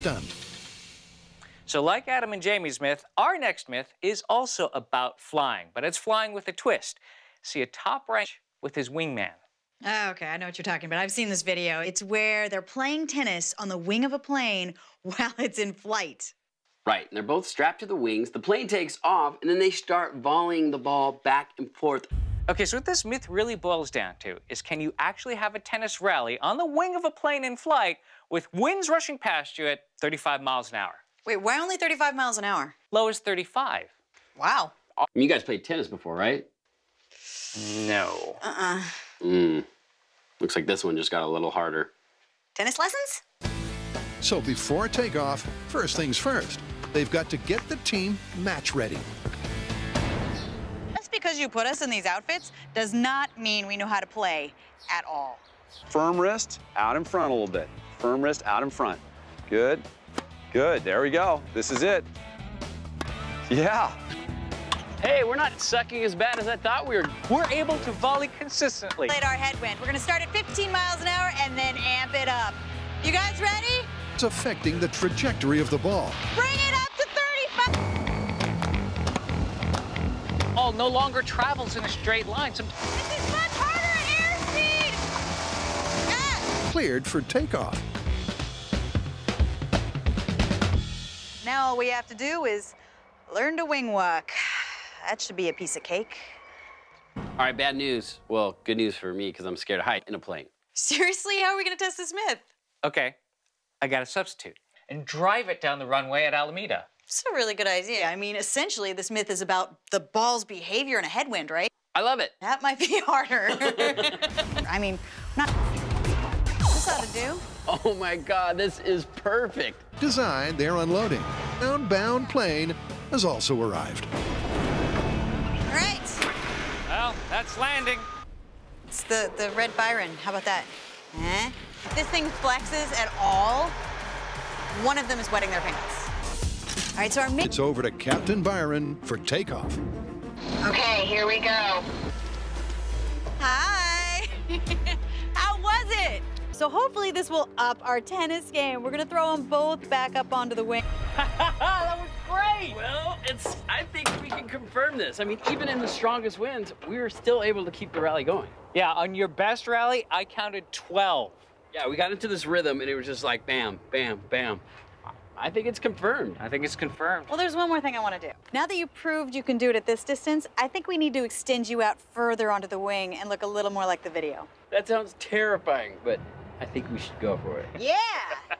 Done. So, like Adam and Jamie's myth, our next myth is also about flying, but it's flying with a twist. See a top rank with his wingman. Oh, okay, I know what you're talking about. I've seen this video. It's where they're playing tennis on the wing of a plane while it's in flight. Right, and they're both strapped to the wings. The plane takes off, and then they start volleying the ball back and forth. Okay, so what this myth really boils down to is can you actually have a tennis rally on the wing of a plane in flight with winds rushing past you at 35 miles an hour? Wait, why only 35 miles an hour? Low as 35. Wow. You guys played tennis before, right? No. Uh-uh. Hmm. Looks like this one just got a little harder. Tennis lessons? So before takeoff, first things first, they've got to get the team match ready. Just because you put us in these outfits does not mean we know how to play at all. Firm wrist, out in front a little bit. Firm wrist, out in front. Good. Good. There we go. This is it. Yeah. Hey, we're not sucking as bad as I thought we were. We're able to volley consistently. Played our headwind. We're gonna start at 15 miles an hour and then amp it up. You guys ready? It's affecting the trajectory of the ball. Bring it no longer travels in a straight line. Some This is much harder at airspeed. Ah! Cleared for takeoff. Now all we have to do is learn to wing walk. That should be a piece of cake. All right, bad news. Well, good news for me because I'm scared of height in a plane. Seriously, how are we gonna test this myth? Okay, I got a substitute. And drive it down the runway at Alameda. It's a really good idea. I mean, essentially, this myth is about the ball's behavior in a headwind, right? I love it. That might be harder. I mean, not. This ought to do. Oh my God, this is perfect. Design they're unloading. Downbound plane has also arrived. All right. Well, that's landing. It's the, the red Byron. How about that? Eh? If this thing flexes at all, one of them is wetting their pants. All right, so our mid. It's over to Captain Byron for takeoff. Okay, here we go. Hi. How was it? So hopefully this will up our tennis game. We're gonna throw them both back up onto the wing. that was great. Well, it's. I think we can confirm this. I mean, even in the strongest winds, we were still able to keep the rally going. Yeah, on your best rally, I counted 12. Yeah, we got into this rhythm, and it was just like bam, bam, bam. I think it's confirmed. I think it's confirmed. Well, there's one more thing I want to do. Now that you proved you can do it at this distance, I think we need to extend you out further onto the wing and look a little more like the video. That sounds terrifying, but I think we should go for it. Yeah.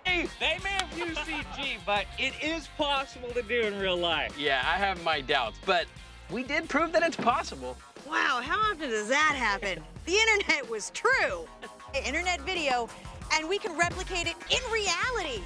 Hey, they may have used CG, but it is possible to do in real life. Yeah, I have my doubts, but we did prove that it's possible. Wow, how often does that happen? The internet was true. Internet video, and we can replicate it in reality.